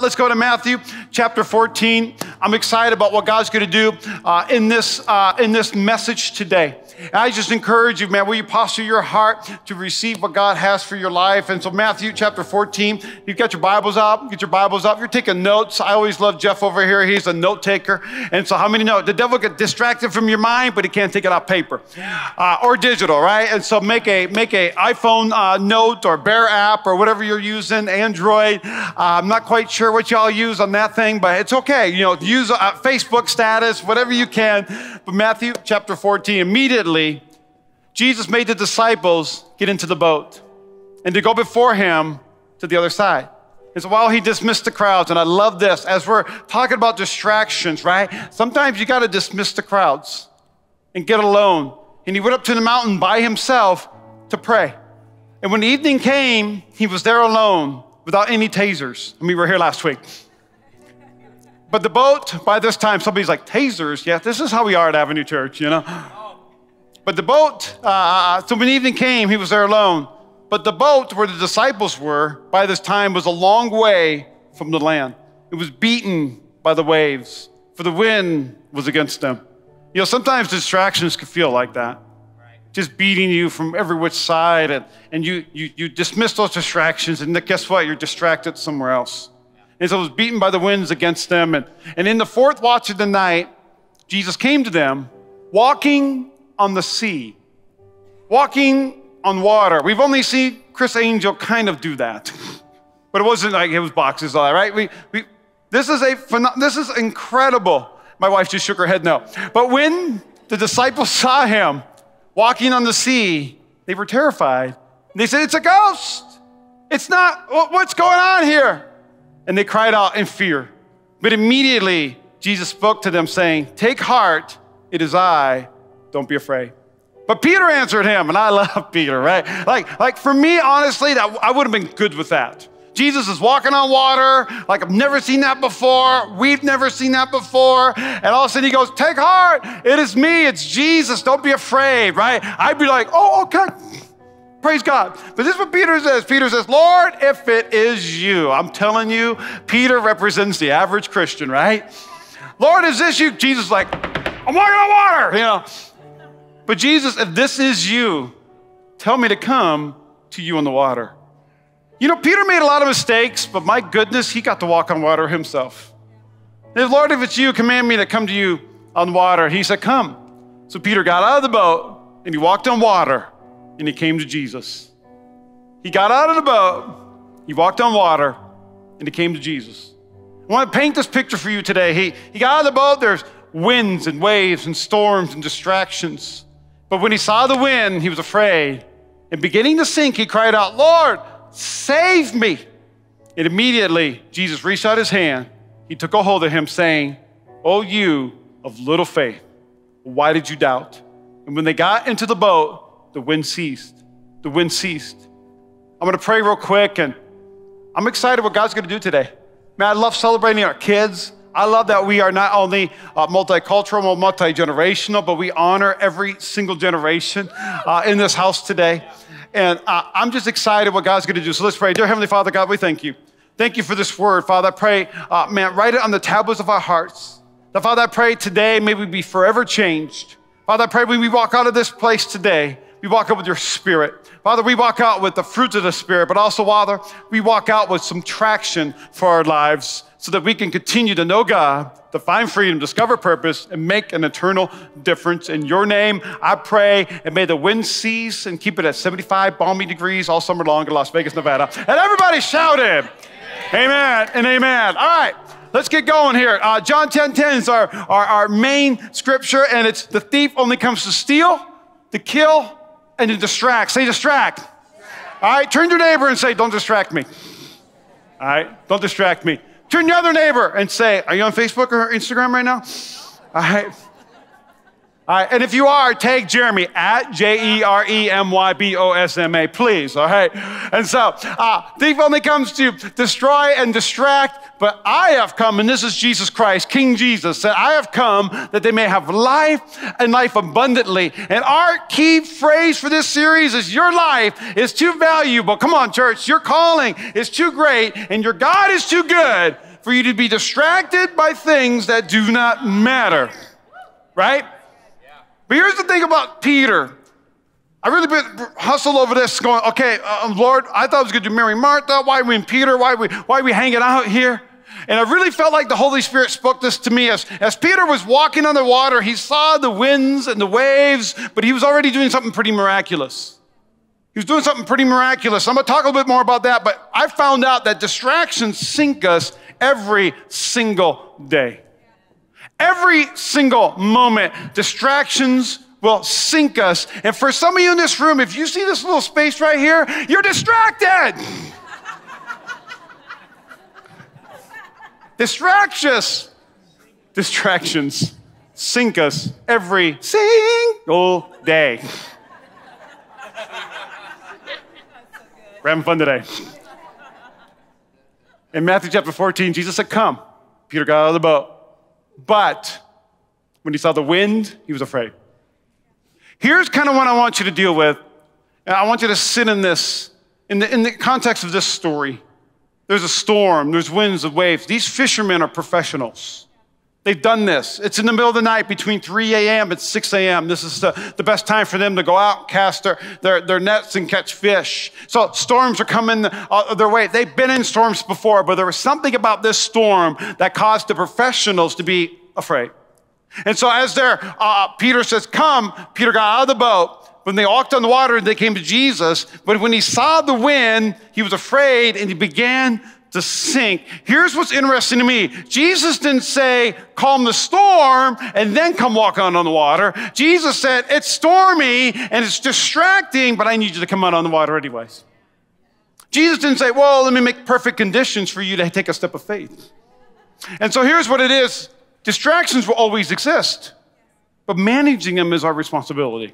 Let's go to Matthew chapter 14. I'm excited about what God's going to do uh, in this uh, in this message today. And I just encourage you, man, will you posture your heart to receive what God has for your life? And so, Matthew chapter 14, you've got your Bibles up, get your Bibles up. You're taking notes. I always love Jeff over here. He's a note taker. And so, how many know the devil get distracted from your mind, but he can't take it off paper uh, or digital, right? And so, make a make a iPhone uh, note or Bear app or whatever you're using, Android. Uh, I'm not quite sure what y'all use on that thing, but it's okay. You know, use uh, Facebook status, whatever you can. But Matthew chapter 14, immediately, Jesus made the disciples get into the boat and to go before him to the other side. And so while he dismissed the crowds, and I love this, as we're talking about distractions, right? Sometimes you got to dismiss the crowds and get alone. And he went up to the mountain by himself to pray. And when evening came, he was there alone without any tasers. I mean, we were here last week. But the boat, by this time, somebody's like, tasers? Yeah, this is how we are at Avenue Church, you know? But the boat, uh, uh, so when evening came, he was there alone. But the boat where the disciples were by this time was a long way from the land. It was beaten by the waves, for the wind was against them. You know, sometimes distractions can feel like that. Just beating you from every which side, and, and you, you, you dismiss those distractions, and guess what? You're distracted somewhere else. And so it was beaten by the winds against them. And, and in the fourth watch of the night, Jesus came to them walking on the sea, walking on water. We've only seen Criss Angel kind of do that, but it wasn't like it was boxes, all right? We, we, this, is a, this is incredible. My wife just shook her head no. But when the disciples saw him walking on the sea, they were terrified. They said, It's a ghost. It's not, what's going on here? and they cried out in fear. But immediately Jesus spoke to them, saying, Take heart, it is I, don't be afraid. But Peter answered him, and I love Peter, right? Like, like for me, honestly, that, I would have been good with that. Jesus is walking on water, like I've never seen that before. We've never seen that before. And all of a sudden he goes, Take heart, it is me, it's Jesus, don't be afraid, right? I'd be like, Oh, okay. Praise God. But this is what Peter says. Peter says, Lord, if it is you, I'm telling you, Peter represents the average Christian, right? Lord, is this you? Jesus is like, I'm walking on water, you know. But Jesus, if this is you, tell me to come to you on the water. You know, Peter made a lot of mistakes, but my goodness, he got to walk on water himself. And Lord, if it's you, command me to come to you on water. He said, Come. So Peter got out of the boat and he walked on water and he came to Jesus. He got out of the boat, he walked on water, and he came to Jesus. I want to paint this picture for you today. He, he got out of the boat, there's winds and waves and storms and distractions. But when he saw the wind, he was afraid. And beginning to sink, he cried out, Lord, save me. And immediately, Jesus reached out his hand. He took a hold of him, saying, Oh, you of little faith, why did you doubt? And when they got into the boat, the wind ceased. The wind ceased. I'm going to pray real quick, and I'm excited what God's going to do today. Man, I love celebrating our kids. I love that we are not only uh, multicultural, multi generational, but we honor every single generation uh, in this house today. And uh, I'm just excited what God's going to do. So let's pray. Dear Heavenly Father, God, we thank you. Thank you for this word, Father. I pray, uh, man, write it on the tablets of our hearts. That, Father, I pray today may we be forever changed. Father, I pray when we walk out of this place today, we walk out with your spirit. Father, we walk out with the fruits of the spirit, but also, Father, we walk out with some traction for our lives so that we can continue to know God, to find freedom, discover purpose, and make an eternal difference. In your name, I pray, and may the wind cease and keep it at 75 balmy degrees all summer long in Las Vegas, Nevada. And everybody shouted, Amen, amen and amen. All right. Let's get going here. Uh, John 10 10 is our, our, our main scripture, and it's the thief only comes to steal, to kill, and to distract. Say distract. All right, turn to your neighbor and say, Don't distract me. All right, don't distract me. Turn your other neighbor and say, Are you on Facebook or Instagram right now? All right. All right, and if you are, tag Jeremy at J E R E M Y B O S M A, please. All right. And so, uh, thief only comes to destroy and distract, but I have come, and this is Jesus Christ, King Jesus, said, I have come that they may have life and life abundantly. And our key phrase for this series is Your life is too valuable. Come on, church. Your calling is too great, and your God is too good for you to be distracted by things that do not matter. Right? But here's the thing about Peter. I really been hustled over this, going, okay, uh, Lord, I thought I was going to do Mary Martha. Why are we in Peter? Why are we, why are we hanging out here? And I really felt like the Holy Spirit spoke this to me as, as Peter was walking on the water. He saw the winds and the waves, but he was already doing something pretty miraculous. He was doing something pretty miraculous. I'm going to talk a little bit more about that, but I found out that distractions sink us every single day. Every single moment, distractions will sink us. And for some of you in this room, if you see this little space right here, you're distracted. Distractions. Distractions sink us every single day. We're having fun today. In Matthew chapter 14, Jesus said, Come. Peter got out of the boat. But when he saw the wind, he was afraid. Here's kind of what I want you to deal with. And I want you to sit in this, in the, in the context of this story. There's a storm, there's winds and waves. These fishermen are professionals. They've done this. It's in the middle of the night between 3 a.m. and 6 a.m. This is the, the best time for them to go out and cast their, their, their nets and catch fish. So storms are coming uh, their way. They've been in storms before, but there was something about this storm that caused the professionals to be afraid. And so as they're, uh, Peter says, come, Peter got out of the boat. When they walked on the water, they came to Jesus. But when he saw the wind, he was afraid and he began to sink. Here's what's interesting to me. Jesus didn't say, calm the storm and then come walk on on the water. Jesus said, it's stormy and it's distracting, but I need you to come out on the water anyways. Jesus didn't say, well, let me make perfect conditions for you to take a step of faith. And so here's what it is. Distractions will always exist, but managing them is our responsibility.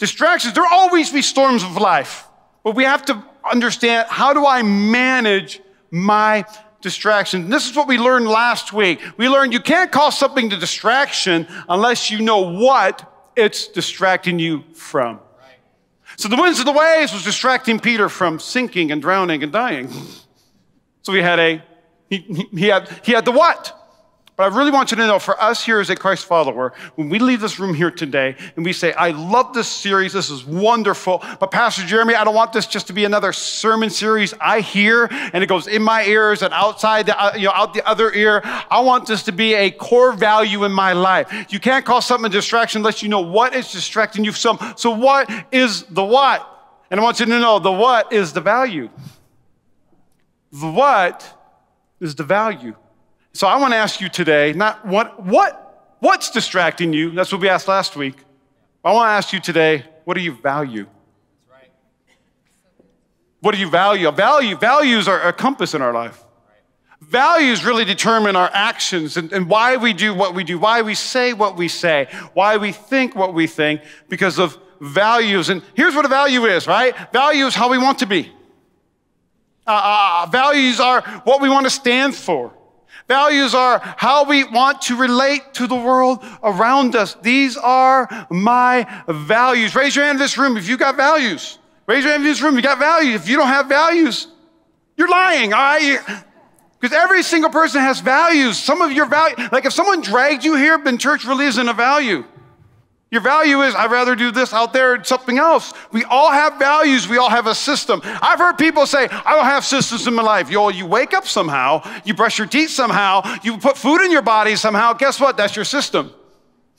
Distractions, there will always be storms of life, but we have to understand how do I manage my distractions? And this is what we learned last week. We learned you can't call something a distraction unless you know what it's distracting you from. So the winds of the waves was distracting Peter from sinking and drowning and dying. So he had a he, he had he had the what? But I really want you to know for us here as a Christ follower, when we leave this room here today and we say, I love this series, this is wonderful, but Pastor Jeremy, I don't want this just to be another sermon series I hear and it goes in my ears and outside, the, uh, you know, out the other ear. I want this to be a core value in my life. You can't call something a distraction unless you know what is distracting you from. So, what is the what? And I want you to know the what is the value. The what is the value. So I want to ask you today, not what, what, what's distracting you? That's what we asked last week. I want to ask you today, what do you value? What do you value? Value, values are a compass in our life. Values really determine our actions and, and, why we do what we do, why we say what we say, why we think what we think, because of values. And here's what a value is, right? Value is how we want to be. Uh, uh, values are what we want to stand for. Values are how we want to relate to the world around us. These are my values. Raise your hand in this room if you got values. Raise your hand in this room if you got values. If you don't have values, you're lying, all right? Because every single person has values. Some of your value, like if someone dragged you here, then church really isn't a value. Your value is, I'd rather do this out there something else. We all have values. We all have a system. I've heard people say, I don't have systems in my life. Yo, you wake up somehow, you brush your teeth somehow, you put food in your body somehow. Guess what? That's your system.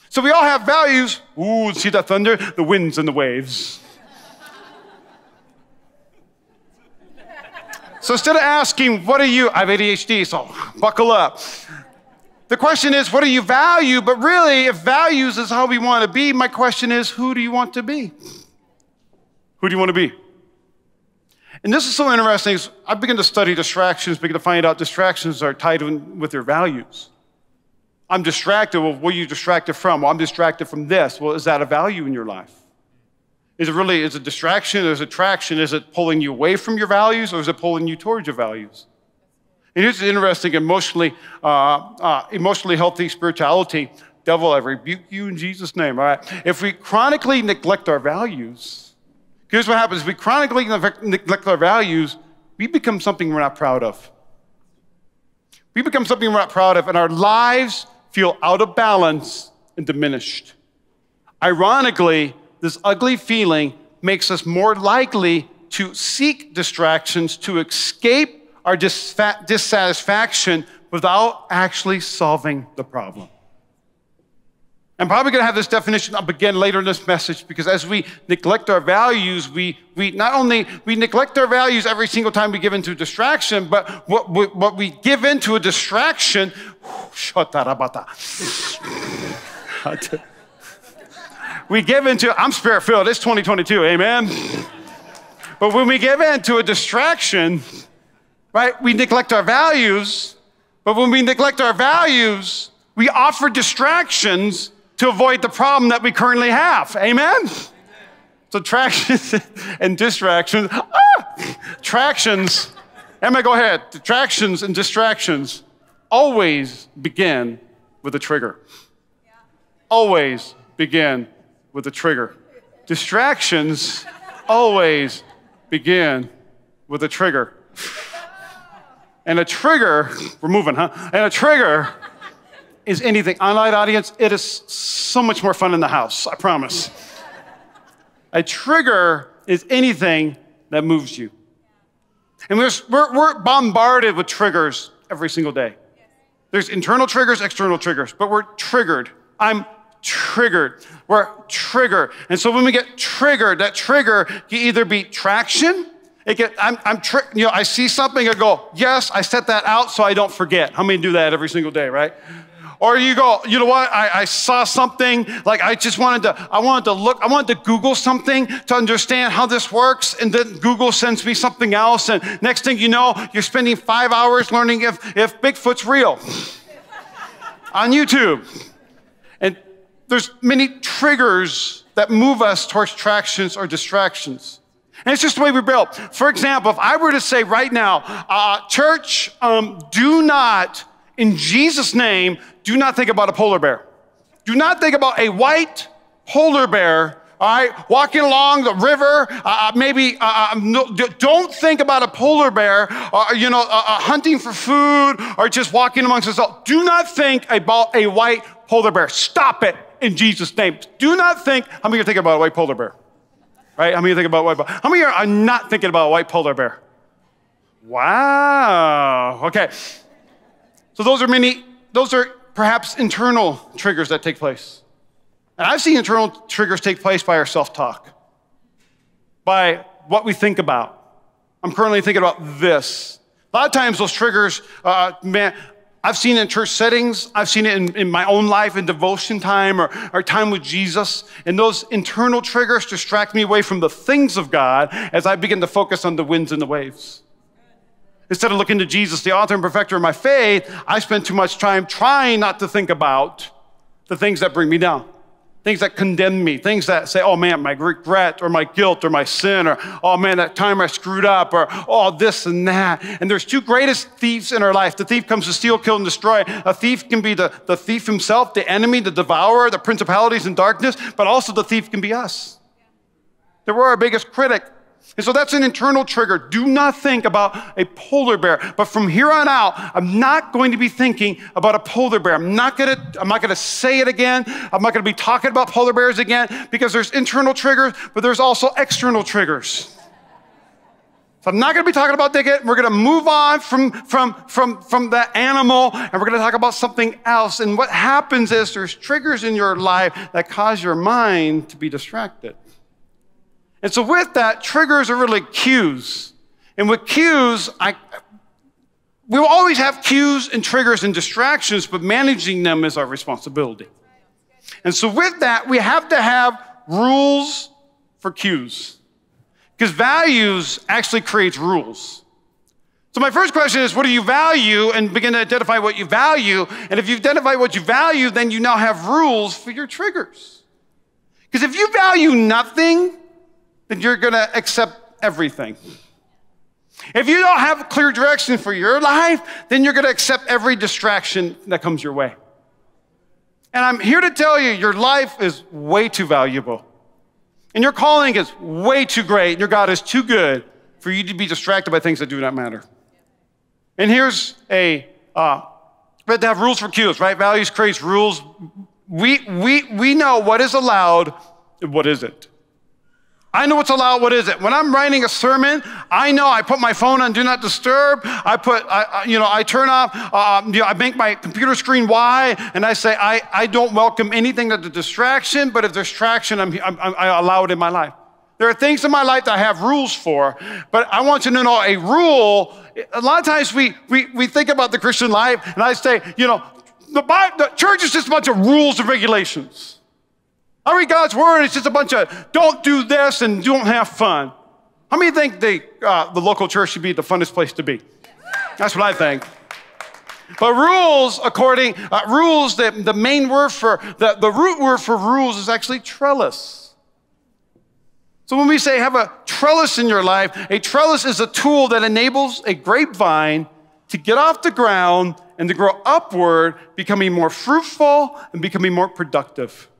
So we all have values. Ooh, see that thunder? The winds and the waves. so instead of asking, what are you? I have ADHD, so buckle up. The question is, what do you value? But really, if values is how we want to be, my question is, who do you want to be? Who do you want to be? And this is so interesting. I begin to study distractions, begin to find out distractions are tied in with your values. I'm distracted. Well, what are you distracted from? Well, I'm distracted from this. Well, is that a value in your life? Is it really, is it distraction? Is it attraction? Is it pulling you away from your values or is it pulling you towards your values? And here's an interesting emotionally, uh, uh, emotionally healthy spirituality. Devil, I rebuke you in Jesus' name. All right. If we chronically neglect our values, here's what happens. If we chronically neglect our values, we become something we're not proud of. We become something we're not proud of, and our lives feel out of balance and diminished. Ironically, this ugly feeling makes us more likely to seek distractions to escape our dissatisfaction without actually solving the problem. I'm probably going to have this definition up again later in this message because as we neglect our values, we, we not only we neglect our values every single time we give into a distraction, but what, what we give into a distraction, we give into, I'm spirit filled, it's 2022, amen? But when we give in to a distraction, right, we neglect our values. But when we neglect our values, we offer distractions to avoid the problem that we currently have. Amen? So, tractions and distractions, ah, tractions, Emma, go ahead. Tractions and distractions always begin with a trigger. Always begin with a trigger. Distractions always begin with a trigger. And a trigger, we're moving, huh? And a trigger is anything. Online audience, it is so much more fun in the house, I promise. A trigger is anything that moves you. And we're, we're bombarded with triggers every single day. There's internal triggers, external triggers, but we're triggered. I'm triggered. We're triggered. And so when we get triggered, that trigger can either be traction. It get, I'm, I'm tri- you know, I see something, I go, yes, I set that out so I don't forget. How many do that every single day, right? Or you go, you know what? I, I, saw something, like I just wanted to, I wanted to look, I wanted to Google something to understand how this works. And then Google sends me something else. And next thing you know, you're spending five hours learning if, if Bigfoot's real on YouTube. And there's many triggers that move us towards tractions or distractions. And it's just the way we're built. For example, if I were to say right now, uh, church, um, do not, in Jesus' name, do not think about a polar bear. Do not think about a white polar bear all right, walking along the river, uh, uh maybe uh, uh no, don't think about a polar bear, uh, you know, uh, hunting for food, or just walking amongst us. All. Do not think about a white polar bear. Stop it in Jesus' name. Do not think. How many are thinking about a white polar bear? Right? How many are thinking about white? Polar? How many are not thinking about a white polar bear? Wow. Okay. So those are many. Those are perhaps internal triggers that take place. And I've seen internal triggers take place by our self talk, by what we think about. I'm currently thinking about this. A lot of times, those triggers, uh, man, I've seen it in church settings. I've seen it in, in my own life in devotion time or, or time with Jesus. And those internal triggers distract me away from the things of God as I begin to focus on the winds and the waves. Instead of looking to Jesus, the author and perfecter of my faith, I spend too much time trying not to think about the things that bring me down, things that condemn me, things that say, oh man, my regret or my guilt or my sin or, oh man, that time I screwed up or, oh, this and that. And there's two greatest thieves in our life. The thief comes to steal, kill, and destroy. A thief can be the, the thief himself, the enemy, the devourer, the principalities in darkness, but also the thief can be us. That we're our biggest critic. And so that's an internal trigger. Do not think about a polar bear. But from here on out, I'm not going to be thinking about a polar bear. I'm not going to, I'm not going to say it again. I'm not going to be talking about polar bears again because there's internal triggers, but there's also external triggers. So I'm not going to be talking about Dickett. We're going to move on from, from, from, from that animal and we're going to talk about something else. And what happens is there's triggers in your life that cause your mind to be distracted. And so, with that, triggers are really cues. And with cues, I, we will always have cues and triggers and distractions, but managing them is our responsibility. And so, with that, we have to have rules for cues. Because values actually creates rules. So my first question is, what do you value? And begin to identify what you value. And if you identify what you value, then you now have rules for your triggers. Because if you value nothing, then you're going to accept everything. If you don't have a clear direction for your life, then you're going to accept every distraction that comes your way. And I'm here to tell you, your life is way too valuable. And your calling is way too great. Your God is too good for you to be distracted by things that do not matter. And here's a uh, we have to have rules for cues, right? Values creates rules. We, we, we know what is allowed and what isn't. I know what's allowed, what is it? When I'm writing a sermon, I know I put my phone on do not disturb. I put, I, you know, I turn off, uh, you know, I make my computer screen wide, and I say I, I don't welcome anything that's a distraction, but if there's traction, I'm, I'm, I allow it in my life. There are things in my life that I have rules for, but I want you to know a rule. A lot of times we, we, we think about the Christian life, and I say, you know, the, Bible, the church is just a bunch of rules and regulations. I read God's word, it's just a bunch of don't do this and don't have fun. How many think the, uh, the local church should be the funnest place to be? That's what I think. But rules, according, uh, rules, the, the main word for, the, the root word for rules is actually trellis. So when we say have a trellis in your life, a trellis is a tool that enables a grapevine to get off the ground and to grow upward, becoming more fruitful and becoming more productive.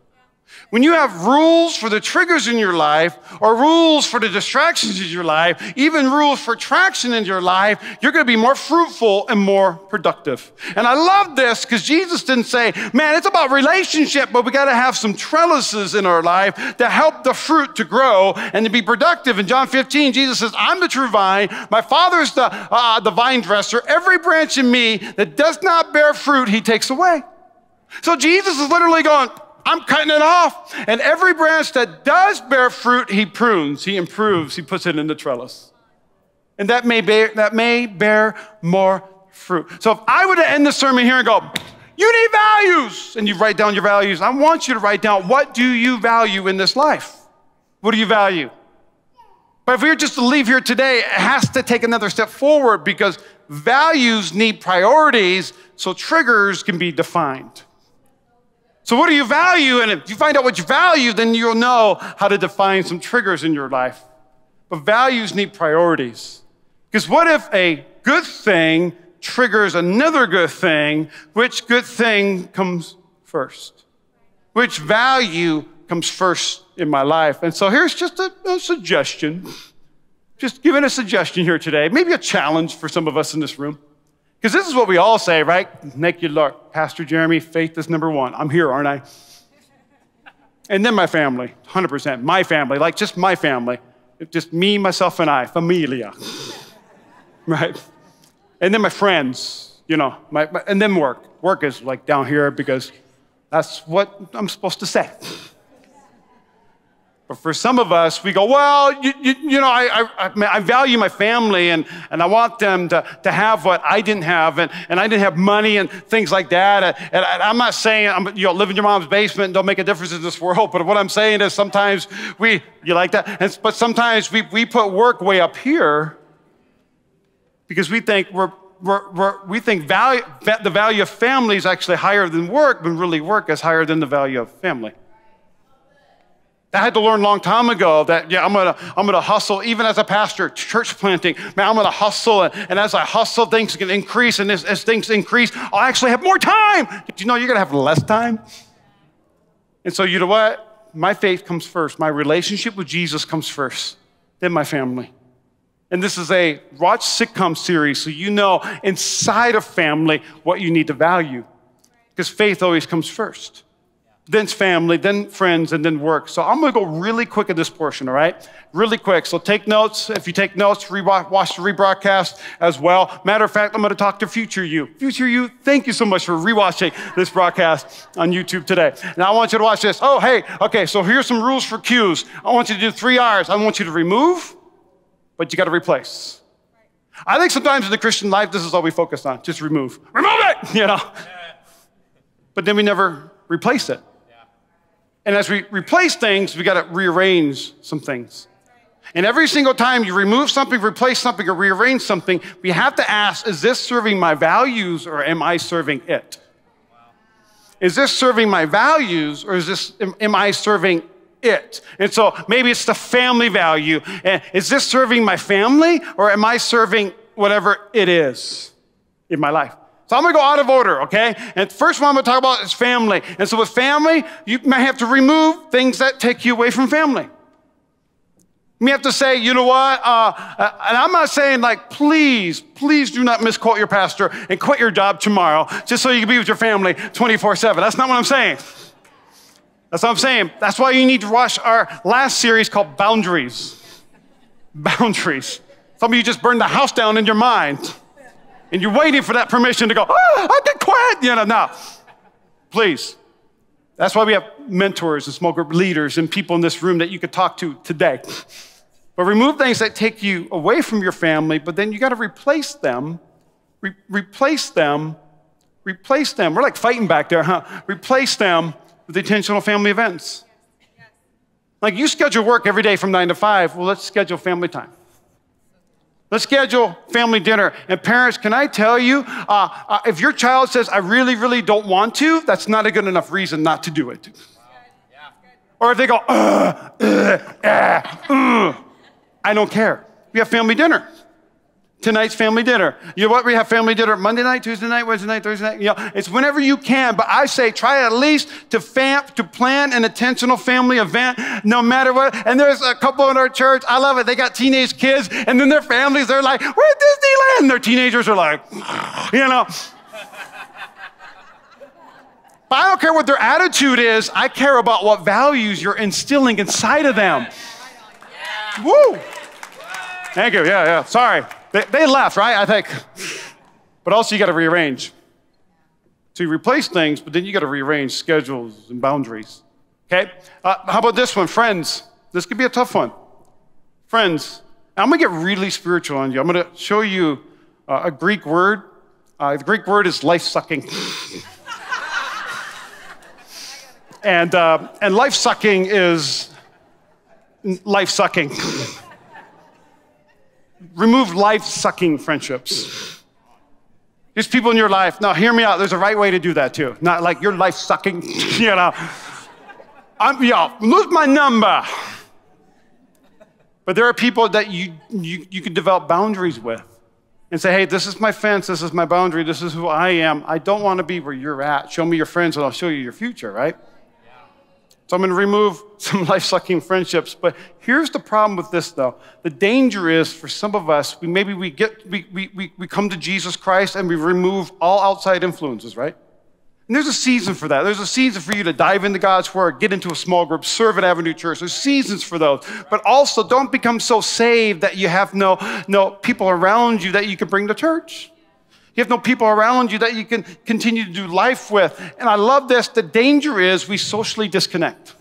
When you have rules for the triggers in your life, or rules for the distractions in your life, even rules for traction in your life, you're going to be more fruitful and more productive. And I love this because Jesus didn't say, man, it's about relationship, but we got to have some trellises in our life to help the fruit to grow and to be productive. In John 15, Jesus says, I'm the true vine. My Father's the, uh, the vine dresser. Every branch in me that does not bear fruit, he takes away. So Jesus is literally going, I'm cutting it off. And every branch that does bear fruit, he prunes, he improves, he puts it in the trellis. And that may bear, that may bear more fruit. So if I were to end the sermon here and go, you need values, and you write down your values, I want you to write down what do you value in this life? What do you value? But if we were just to leave here today, it has to take another step forward because values need priorities so triggers can be defined. So, what do you value? And if you find out what you value, then you'll know how to define some triggers in your life. But values need priorities. Because what if a good thing triggers another good thing? Which good thing comes first? Which value comes first in my life? And so here's just a, a suggestion. Just giving a suggestion here today, maybe a challenge for some of us in this room. Because this is what we all say, right? Thank you, Lord. Pastor Jeremy, faith is number one. I'm here, aren't I? And then my family, 100%. My family, like just my family. Just me, myself, and I, familia. right? And then my friends, you know, my, my, and then work. Work is like down here because that's what I'm supposed to say. But for some of us, we go, well, you, you, you know, I, I, I, value my family and, and I want them to, to have what I didn't have and, and I didn't have money and things like that. And, and I'm not saying, I'm, you know, live in your mom's basement and don't make a difference in this world. But what I'm saying is sometimes we, you like that? And, but sometimes we, we put work way up here because we think we're, we're, we're, we think value, the value of family is actually higher than work, but really work is higher than the value of family. I had to learn a long time ago that, yeah, I'm gonna, I'm gonna hustle, even as a pastor, church planting, man, I'm gonna hustle. And, and as I hustle, things can increase. And as, as things increase, I'll actually have more time. Did you know you're gonna have less time? And so, you know what? My faith comes first. My relationship with Jesus comes first, then my family. And this is a watch sitcom series, so you know inside a family what you need to value. Because faith always comes first then family, then friends, and then work. So I'm going to go really quick in this portion, all right? Really quick. So take notes. If you take notes, watch the rebroadcast as well. Matter of fact, I'm going to talk to future you. Future you, thank you so much for rewatching this broadcast on YouTube today. Now I want you to watch this. Oh, hey, okay, so here's some rules for cues. I want you to do three R's. I want you to remove, but you got to replace. I think sometimes in the Christian life, this is all we focus on just remove. Remove it, you know? But then we never replace it. And as we replace things, we got to rearrange some things. And every single time you remove something, replace something, or rearrange something, we have to ask is this serving my values or am I serving it? Is this serving my values or is this, am, I serving it? And so maybe it's the family value. And is this serving my family or am I serving whatever it is in my life? So I'm going to go out of order, okay? And first one I'm going to talk about is family. And so with family, you may have to remove things that take you away from family. You may have to say, you know what? Uh, and I'm not saying like, please, please do not misquote your pastor and quit your job tomorrow just so you can be with your family 24 7. That's not what I'm saying. That's what I'm saying. That's why you need to watch our last series called Boundaries. Boundaries. Some of you just burned the house down in your mind and you're waiting for that permission to go, oh, I can quit. You know, no. Please. That's why we have mentors and small group leaders and people in this room that you could talk to today. But remove things that take you away from your family, but then you got to replace them. Re- replace them. Replace them. We're like fighting back there, huh? Replace them with intentional family events. Like you schedule work every day from nine to five. Well, let's schedule family time. Let's schedule family dinner. And parents, can I tell you, uh, uh, if your child says, I really, really don't want to, that's not a good enough reason not to do it. Or if they go, uh, uh, uh, I don't care. We have family dinner. Tonight's family dinner. You know what? We have family dinner Monday night, Tuesday night, Wednesday night, Thursday night. You know, it's whenever you can. But I say try at least to fam- to plan an intentional family event, no matter what. And there's a couple in our church. I love it. They got teenage kids, and then their families. They're like, "We're at Disneyland." Their teenagers are like, you know. But I don't care what their attitude is. I care about what values you're instilling inside of them. Woo! Thank you. Yeah, yeah. Sorry. They, they left, right? I think. But also, you got to rearrange. So you replace things, but then you got to rearrange schedules and boundaries. Okay? Uh, how about this one? Friends. This could be a tough one. Friends. I'm going to get really spiritual on you. I'm going to show you uh, a Greek word. Uh, the Greek word is life sucking. and, uh, and life sucking is life sucking. remove life sucking friendships. There's people in your life. Now, hear me out. There's a right way to do that too. Not like your life sucking, you know. I'm, yo, lose my number. But there are people that you, you, you can develop boundaries with and say, hey, this is my fence, this is my boundary, this is who I am. I don't want to be where you're at. Show me your friends and I'll show you your future, right? So I'm going to remove some life sucking friendships. But here's the problem with this, though. The danger is for some of us, we, maybe we, get, we, we, we come to Jesus Christ and we remove all outside influences, right? And there's a season for that. There's a season for you to dive into God's Word, get into a small group, serve at Avenue Church. There's seasons for those. But also, don't become so saved that you have no, no people around you that you can bring to church. You have no people around you that you can continue to do life with. And I love this. The danger is we socially disconnect.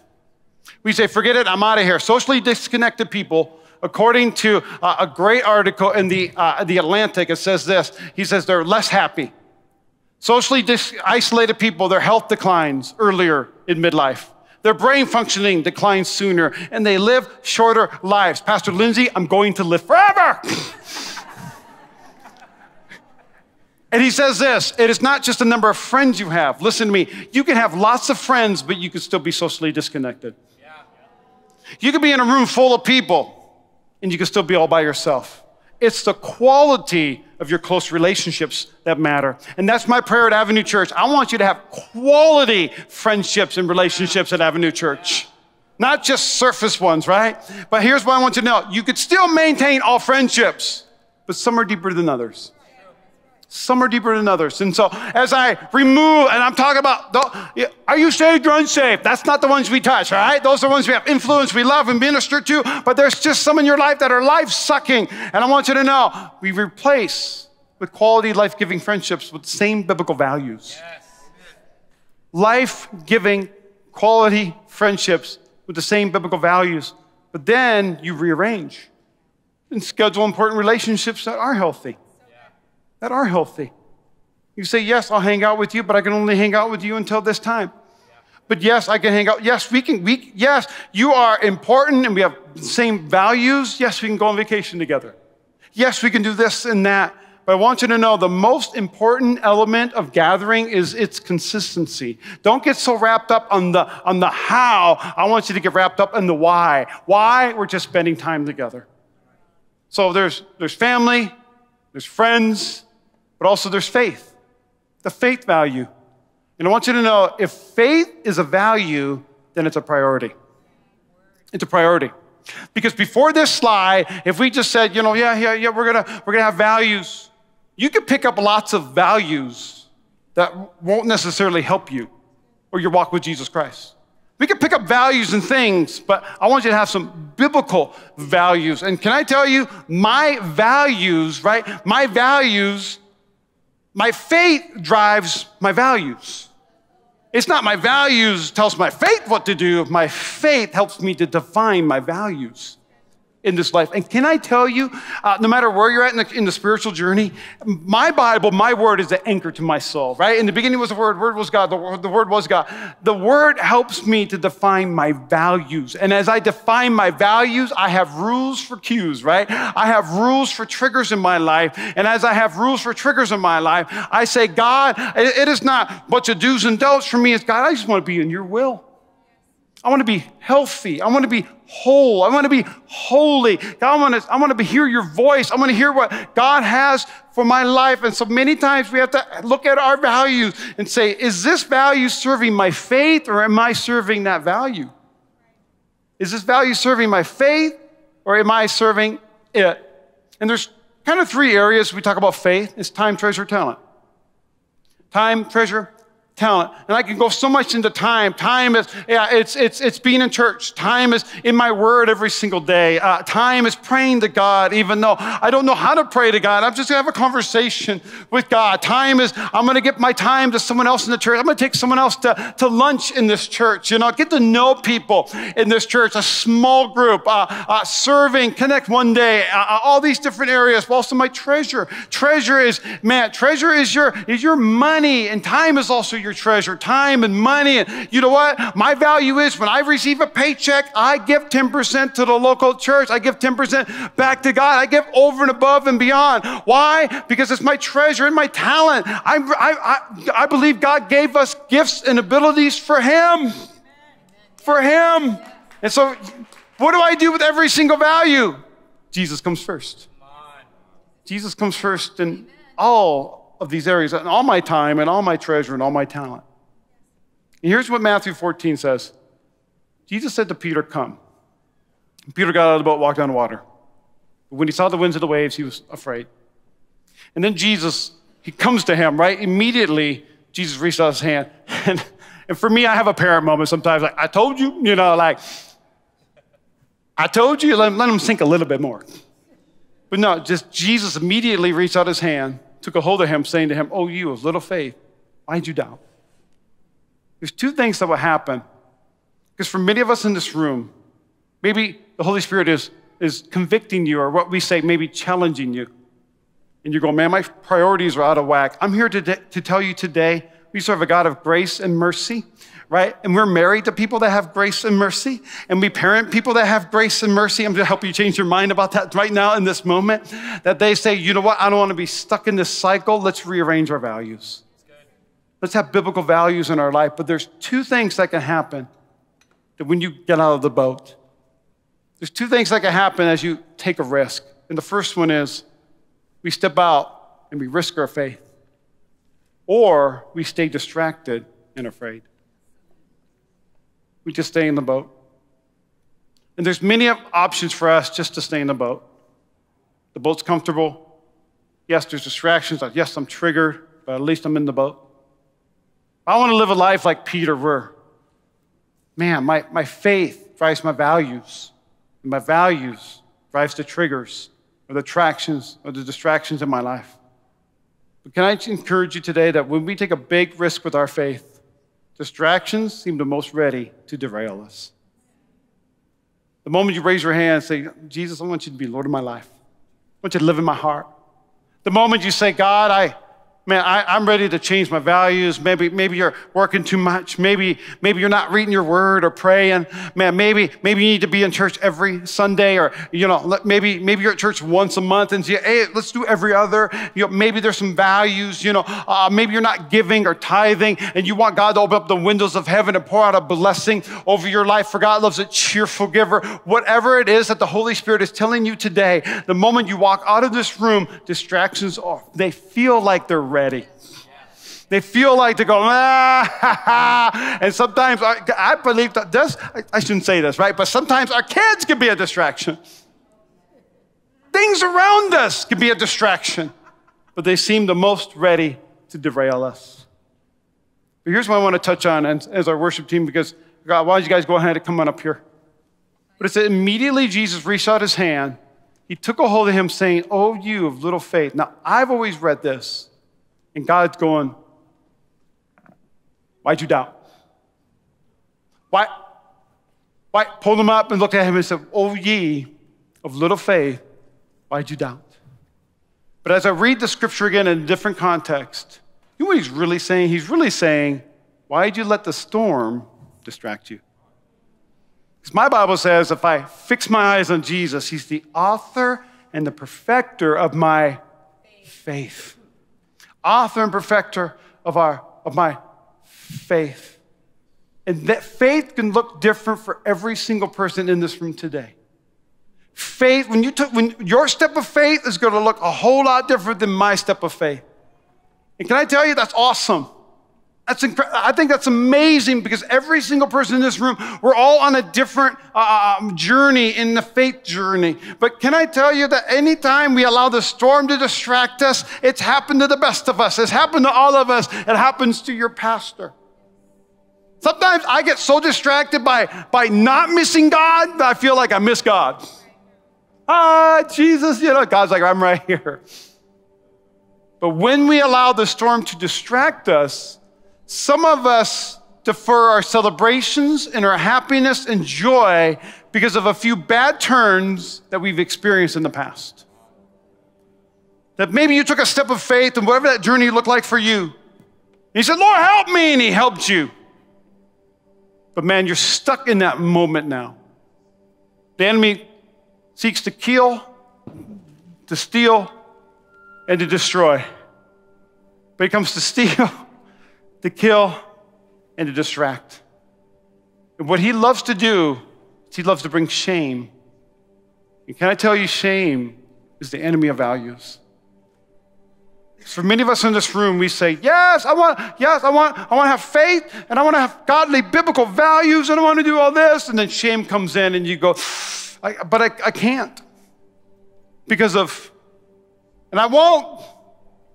We say, forget it, I'm out of here. Socially disconnected people, according to uh, a great article in the, uh, the Atlantic, it says this. He says they're less happy. Socially dis- isolated people, their health declines earlier in midlife. Their brain functioning declines sooner, and they live shorter lives. Pastor Lindsay, I'm going to live forever. And he says this it is not just a number of friends you have. Listen to me. You can have lots of friends, but you can still be socially disconnected. You can be in a room full of people, and you can still be all by yourself. It's the quality of your close relationships that matter. And that's my prayer at Avenue Church. I want you to have quality friendships and relationships at Avenue Church. Not just surface ones, right? But here's what I want you to know you could still maintain all friendships, but some are deeper than others. Some are deeper than others. And so as I remove, and I'm talking about, are you saved or unsaved? That's not the ones we touch, all right? Those are the ones we have influence, we love, and minister to. But there's just some in your life that are life sucking. And I want you to know we replace with quality, life giving friendships with the same biblical values. Yes. Life giving, quality friendships with the same biblical values. But then you rearrange and schedule important relationships that are healthy that are healthy. You say, Yes, I'll hang out with you, but I can only hang out with you until this time. But yes, I can hang out. Yes, we can. We, yes, you are important and we have the same values. Yes, we can go on vacation together. Yes, we can do this and that. But I want you to know the most important element of gathering is its consistency. Don't get so wrapped up on the, on the how. I want you to get wrapped up in the why. Why? We're just spending time together. So there's, there's family, there's friends, but also there's faith, the faith value. And I want you to know if faith is a value, then it's a priority. It's a priority. Because before this slide, if we just said, you know, yeah, yeah, yeah, we're gonna, we're gonna have values, you could pick up lots of values that won't necessarily help you or your walk with Jesus Christ. We can pick up values and things, but I want you to have some biblical values. And can I tell you, my values, right? My values, my faith drives my values. It's not my values tells my faith what to do. My faith helps me to define my values in this life. And can I tell you, uh, no matter where you're at in the, in the, spiritual journey, my Bible, my word is the anchor to my soul, right? In the beginning was the word, word was God, the word, the word was God. The word helps me to define my values. And as I define my values, I have rules for cues, right? I have rules for triggers in my life. And as I have rules for triggers in my life, I say, God, it, it is not a bunch of do's and don'ts for me. It's God, I just want to be in your will. I want to be healthy. I want to be whole. I want to be holy. I want to, I want to hear your voice. I want to hear what God has for my life. And so many times we have to look at our values and say, is this value serving my faith or am I serving that value? Is this value serving my faith or am I serving it? And there's kind of three areas we talk about faith. It's time, treasure, talent. Time, treasure, talent. And I can go so much into time. Time is, yeah, it's, it's, it's being in church. Time is in my word every single day. Uh, time is praying to God, even though I don't know how to pray to God. I'm just going to have a conversation with God. Time is, I'm going to give my time to someone else in the church. I'm going to take someone else to, to lunch in this church. You know, get to know people in this church, a small group, uh, uh, serving, connect one day, uh, uh, all these different areas. But also my treasure. Treasure is, man, treasure is your, is your money and time is also your your treasure, time and money. And you know what? My value is when I receive a paycheck, I give 10% to the local church. I give 10% back to God. I give over and above and beyond. Why? Because it's my treasure and my talent. I, I, I, I believe God gave us gifts and abilities for Him. For Him. And so, what do I do with every single value? Jesus comes first. Jesus comes first in all of these areas and all my time and all my treasure and all my talent. And here's what Matthew 14 says Jesus said to Peter, Come. And Peter got out of the boat, walked on water. But when he saw the winds of the waves, he was afraid. And then Jesus, he comes to him, right? Immediately, Jesus reached out his hand. And, and for me, I have a parent moment sometimes, like, I told you, you know, like, I told you, let, let him sink a little bit more. But no, just Jesus immediately reached out his hand took a hold of him, saying to him, Oh, you of little faith, why did you doubt? There's two things that will happen. Because for many of us in this room, maybe the Holy Spirit is, is convicting you, or what we say, maybe challenging you. And you go, Man, my priorities are out of whack. I'm here to, to tell you today we serve a God of grace and mercy right? And we're married to people that have grace and mercy, and we parent people that have grace and mercy. I'm gonna help you change your mind about that right now in this moment. That they say, you know what, I don't wanna be stuck in this cycle. Let's rearrange our values. Let's have biblical values in our life. But there's two things that can happen that when you get out of the boat. There's two things that can happen as you take a risk. And the first one is we step out and we risk our faith, or we stay distracted and afraid we just stay in the boat. And there's many options for us just to stay in the boat. The boat's comfortable. Yes, there's distractions. Yes, I'm triggered, but at least I'm in the boat. I want to live a life like Peter were. Man, my, my faith drives my values. And my values drives the triggers or the attractions or the distractions in my life. But can I encourage you today that when we take a big risk with our faith, Distractions seem the most ready to derail us. The moment you raise your hand and say, Jesus, I want you to be Lord of my life, I want you to live in my heart. The moment you say, God, I, man, I, am ready to change my values. Maybe, maybe you're working too much. Maybe, maybe you're not reading your word or praying. Man, maybe, maybe you need to be in church every Sunday, or you know, maybe, maybe you're at church once a month, and say, hey, let's do every other. You know, maybe there's some values. You know, uh, maybe you're not giving or tithing, and you want God to open up the windows of heaven and pour out a blessing over your life. For God loves a cheerful giver. Whatever it is that the Holy Spirit is telling you today, the moment you walk out of this room, distractions off. They feel like they're ready. They feel like they go, ah, and sometimes I, I believe that this, I, I shouldn't say this, right? But sometimes our kids can be a distraction. Things around us can be a distraction, but they seem the most ready to derail us. But here's what I want to touch on as, as our worship team because God, why don't you guys go ahead and come on up here? But it said, immediately Jesus reached out his hand. He took a hold of him, saying, Oh, you of little faith. Now, I've always read this, and God's going, Why'd you doubt? Why? Why? Pulled him up and looked at him and said, Oh, ye of little faith, why'd you doubt? But as I read the scripture again in a different context, you know what he's really saying? He's really saying, Why'd you let the storm distract you? Because my Bible says if I fix my eyes on Jesus, he's the author and the perfecter of my faith. Author and perfecter of, our, of my faith. And that faith can look different for every single person in this room today. Faith, when you took, when your step of faith is going to look a whole lot different than my step of faith. And can I tell you, that's awesome. That's incre- I think that's amazing because every single person in this room, we're all on a different uh, um, journey in the faith journey. But can I tell you that anytime we allow the storm to distract us, it's happened to the best of us. It's happened to all of us. It happens to your pastor. Sometimes I get so distracted by, by not missing God that I feel like I miss God. Ah, Jesus, you know, God's like, I'm right here. But when we allow the storm to distract us, some of us defer our celebrations and our happiness and joy because of a few bad turns that we've experienced in the past. That maybe you took a step of faith and whatever that journey looked like for you. And you said, Lord, help me, and He helped you. But man, you're stuck in that moment now. The enemy seeks to kill, to steal, and to destroy. But he comes to steal, to kill, and to distract. And what he loves to do is he loves to bring shame. And can I tell you, shame is the enemy of values. For many of us in this room, we say, Yes, I want, yes, I want, I want to have faith and I want to have godly biblical values and I want to do all this. And then shame comes in and you go, I, But I, I can't because of, and I won't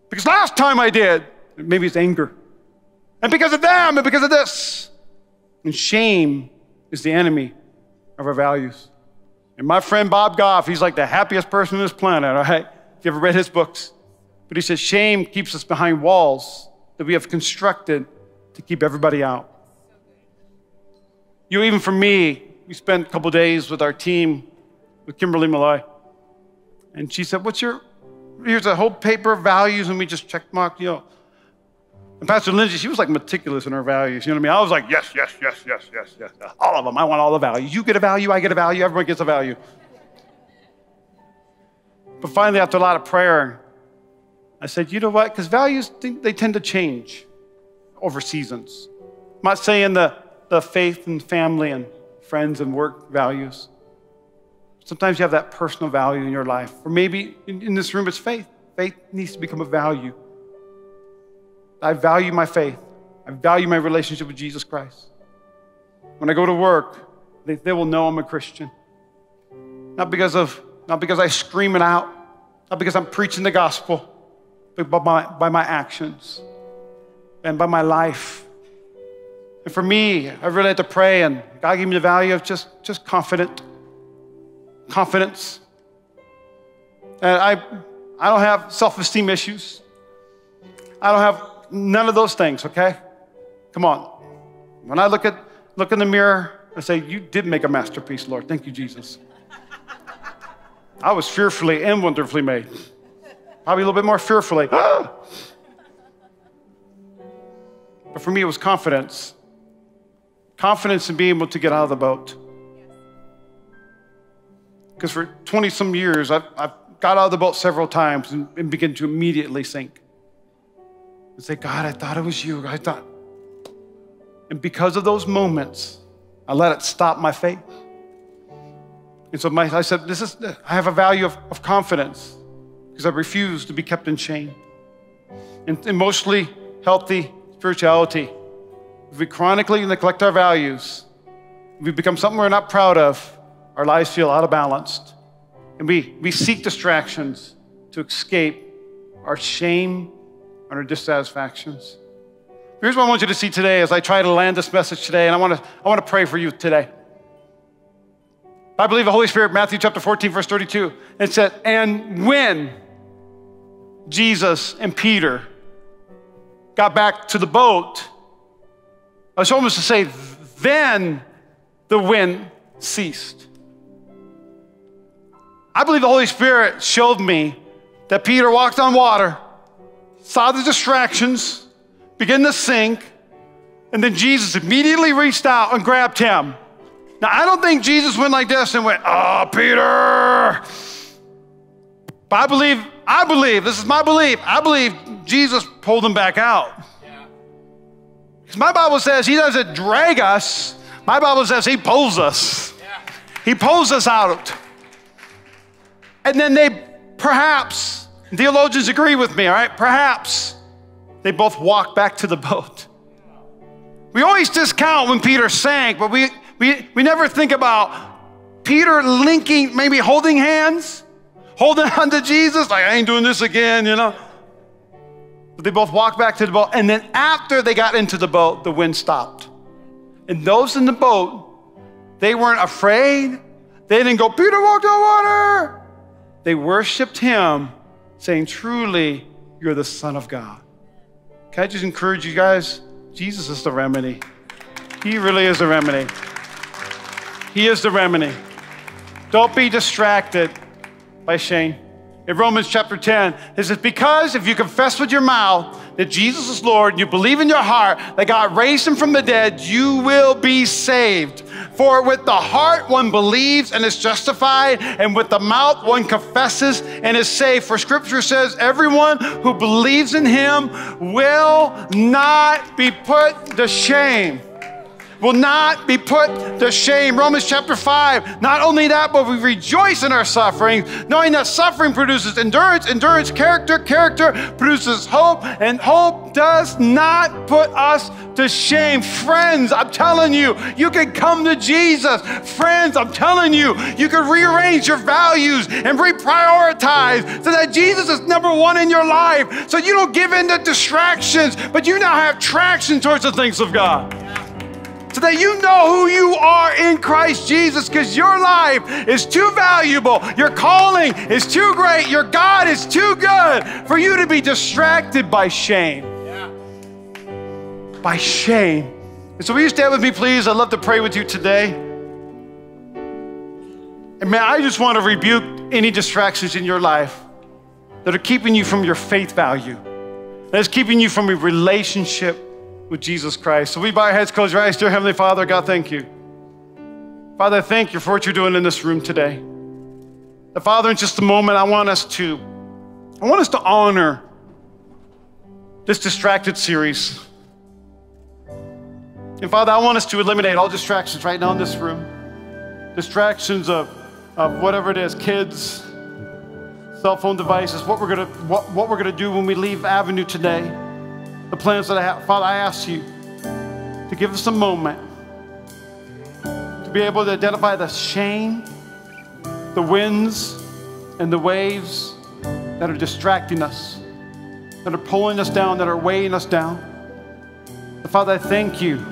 because last time I did. Maybe it's anger. And because of them and because of this. And shame is the enemy of our values. And my friend Bob Goff, he's like the happiest person on this planet, all right? If you ever read his books, but he says shame keeps us behind walls that we have constructed to keep everybody out. You even for me, we spent a couple days with our team, with Kimberly Malloy. And she said, What's your, here's a whole paper of values, and we just check mark, you know. And Pastor Lindsay, she was like meticulous in her values. You know what I mean? I was like, yes, yes, yes, yes, yes, yes. All of them. I want all the values. You get a value, I get a value, everyone gets a value. But finally, after a lot of prayer, I said, you know what? Because values, they tend to change over seasons. I'm not saying the, the faith and family and friends and work values. Sometimes you have that personal value in your life. Or maybe in, in this room, it's faith. Faith needs to become a value. I value my faith. I value my relationship with Jesus Christ. When I go to work, they, they will know I'm a Christian. Not because of, not because I scream it out, not because I'm preaching the gospel, but by my, by my actions and by my life. And for me, I really had to pray, and God gave me the value of just, just confident, confidence. And I, I don't have self-esteem issues. I don't have none of those things, okay? Come on. When I look at look in the mirror, I say, You did make a masterpiece, Lord. Thank you, Jesus. I was fearfully and wonderfully made. Probably a little bit more fearfully. but for me, it was confidence. Confidence in being able to get out of the boat. Because for 20 some years, I've, I've, got out of the boat several times and, and began to immediately sink. And say, God, I thought it was you. I thought. And because of those moments, I let it stop my faith. And so my, I said, this is, I have a value of, of confidence because I refuse to be kept in shame. And emotionally healthy spirituality, if we chronically neglect our values, we become something we're not proud of, our lives feel out of balance. And we, we seek distractions to escape our shame and our dissatisfactions. Here's what I want you to see today as I try to land this message today, and I want to, I want to pray for you today. I believe the Holy Spirit, Matthew chapter 14, verse 32, it said, And when Jesus and Peter got back to the boat, I was almost to say, then the wind ceased. I believe the Holy Spirit showed me that Peter walked on water, saw the distractions, began to sink, and then Jesus immediately reached out and grabbed him. Now, I don't think Jesus went like this and went, Oh, Peter. But I believe, I believe, this is my belief, I believe Jesus pulled him back out. Because my Bible says he doesn't drag us, my Bible says he pulls us. He pulls us out. And then they perhaps, theologians agree with me, all right? Perhaps they both walk back to the boat. We always discount when Peter sank, but we, we, we never think about Peter linking, maybe holding hands, holding on to Jesus, like, I ain't doing this again, you know? But they both walked back to the boat. And then after they got into the boat, the wind stopped. And those in the boat, they weren't afraid. They didn't go, Peter walked on water. They worshiped him, saying, Truly, you're the Son of God. Can I just encourage you guys? Jesus is the remedy. He really is the remedy. He is the remedy. Don't be distracted by shame. In Romans chapter 10, it says, Because if you confess with your mouth that Jesus is Lord, you believe in your heart that God raised him from the dead, you will be saved. For with the heart one believes and is justified, and with the mouth one confesses and is saved. For scripture says, Everyone who believes in him will not be put to shame will not be put to shame. Romans chapter 5. Not only that, but we rejoice in our suffering, knowing that suffering produces endurance, endurance, character, character produces hope, and hope does not put us to shame. Friends, I'm telling you, you can come to Jesus. Friends, I'm telling you, you can rearrange your values and reprioritize so that Jesus is number one in your life. So you don't give in to distractions, but you now have traction towards the things of God so that you know who you are in Christ Jesus because your life is too valuable. Your calling is too great. Your God is too good for you to be distracted by shame. Yeah. By shame. And so, will you stand with me, please? I'd love to pray with you today. And man, I just want to rebuke any distractions in your life that are keeping you from your faith value, that is keeping you from a relationship with Jesus Christ. So we bow our heads, close your eyes. Dear Heavenly Father, God, thank you. Father, thank you for what you're doing in this room today. The Father, in just a moment, I want us to, I want us to honor this distracted series. And Father, I want us to eliminate all distractions right now in this room. Distractions of, of whatever it is, kids, cell phone devices, what we're gonna what, what we're gonna do when we leave Avenue today the plans that I have. Father, I ask you to give us a moment to be able to identify the shame, the winds, and the waves that are distracting us, that are pulling us down, that are weighing us down. But Father, I thank you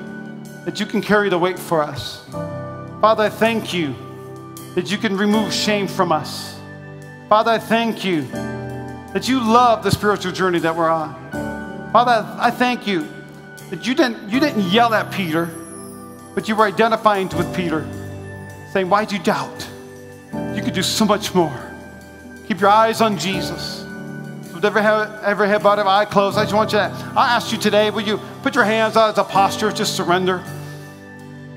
that you can carry the weight for us. Father, I thank you that you can remove shame from us. Father, I thank you that you love the spiritual journey that we're on. Father, I thank you that you didn't, you didn't yell at Peter, but you were identifying with Peter, saying, Why'd you doubt? You could do so much more. Keep your eyes on Jesus. With every head, every head bowed, every eye closed, I just want you to, I ask you today, will you put your hands out as a posture of just surrender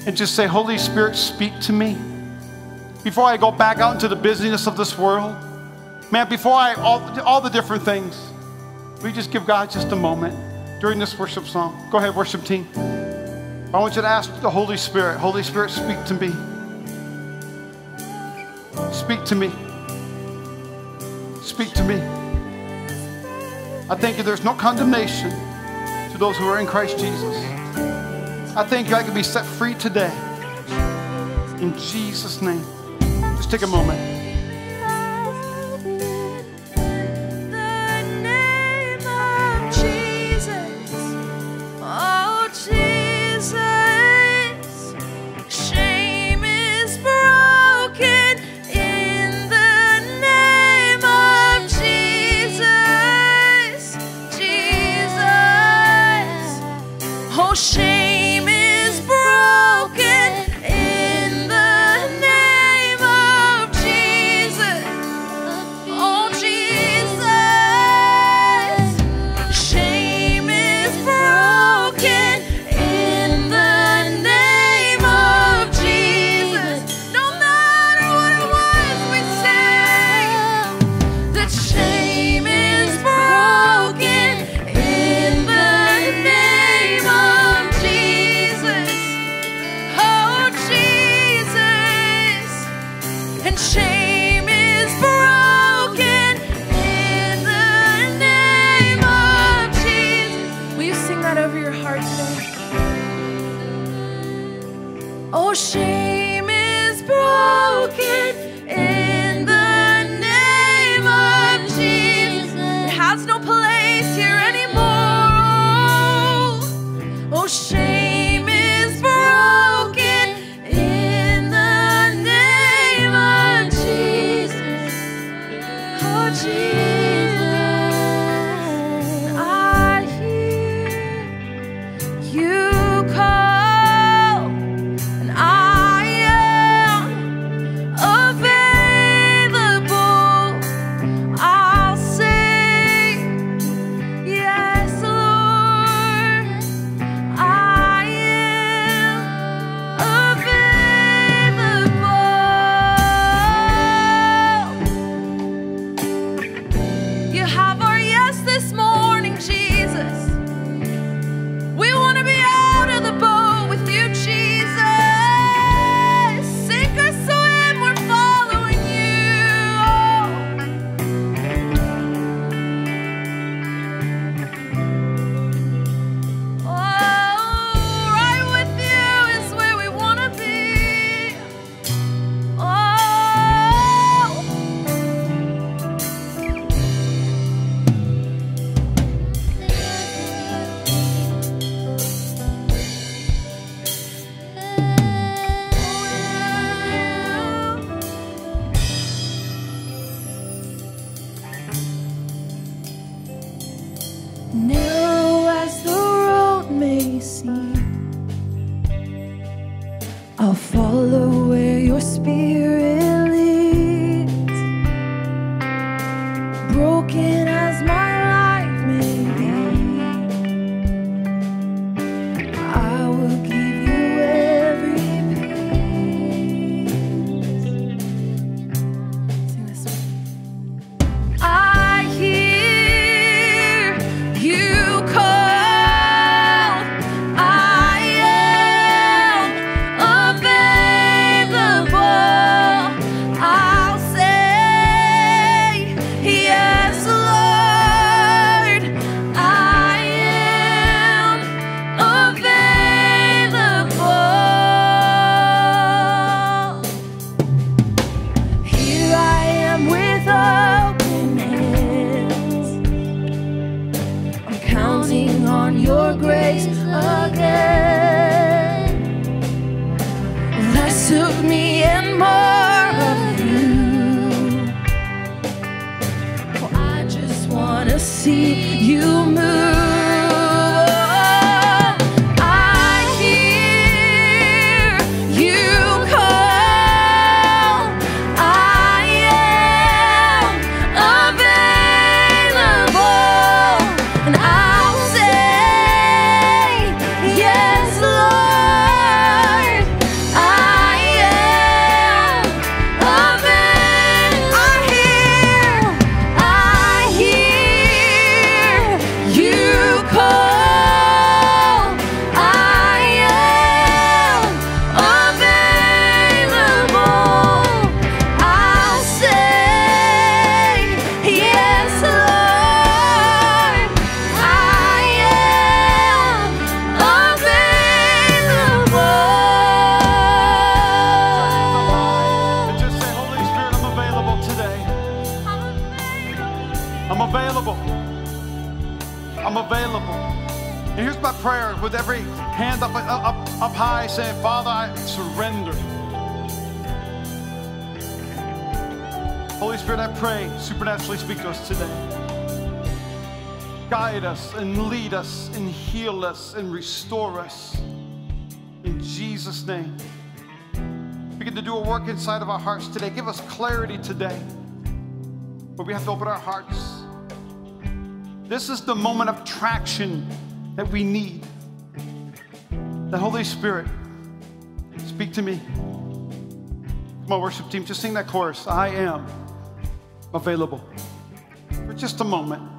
and just say, Holy Spirit, speak to me. Before I go back out into the busyness of this world, man, before I, all, all the different things, we just give God just a moment during this worship song. Go ahead, worship team. I want you to ask the Holy Spirit, Holy Spirit, speak to me. Speak to me. Speak to me. I thank you there's no condemnation to those who are in Christ Jesus. I thank you I can be set free today. In Jesus' name. Just take a moment. Every hand up, up, up high, saying, Father, I surrender. Holy Spirit, I pray, supernaturally speak to us today. Guide us and lead us and heal us and restore us. In Jesus' name. Begin to do a work inside of our hearts today. Give us clarity today But we have to open our hearts. This is the moment of traction that we need. The Holy Spirit, speak to me. Come on, worship team, just sing that chorus. I am available for just a moment.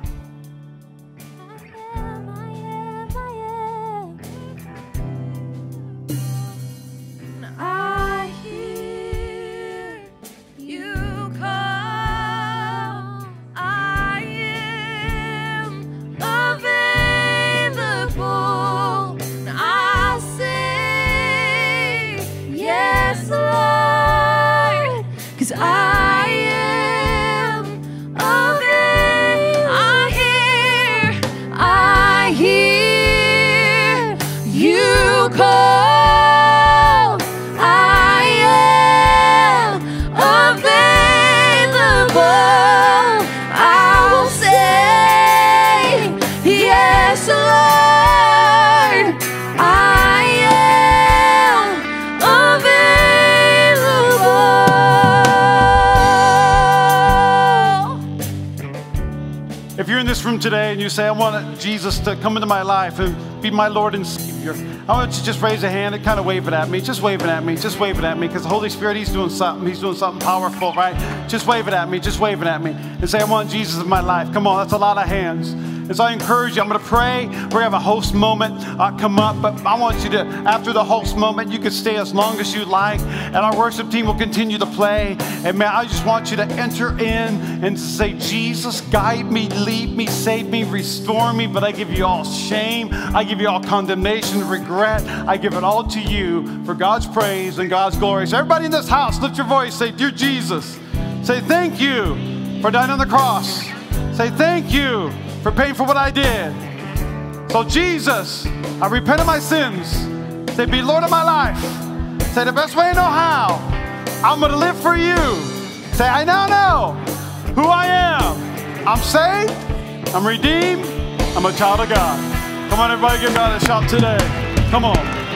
Today and you say, I want Jesus to come into my life and be my Lord and Savior, I want you to just raise a hand and kind of wave it at me. Just wave it at me. Just wave it at me because the Holy Spirit, He's doing something. He's doing something powerful, right? Just wave it at me. Just wave it at me and say, I want Jesus in my life. Come on, that's a lot of hands. And so I encourage you, I'm going to pray. We're going to have a host moment uh, come up, but I want you to, after the host moment, you can stay as long as you like, and our worship team will continue to play. And man, I just want you to enter in and to say, Jesus, guide me, lead me, save me, restore me. But I give you all shame, I give you all condemnation, regret. I give it all to you for God's praise and God's glory. So, everybody in this house, lift your voice, say, Dear Jesus, say, Thank you for dying on the cross. Say, Thank you for paying for what I did. So, Jesus, I repent of my sins. Say, be Lord of my life. Say, the best way I know how, I'm going to live for you. Say, I now know who I am. I'm saved, I'm redeemed, I'm a child of God. Come on, everybody, give God a shout today. Come on.